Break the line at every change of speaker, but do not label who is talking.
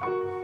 Bye.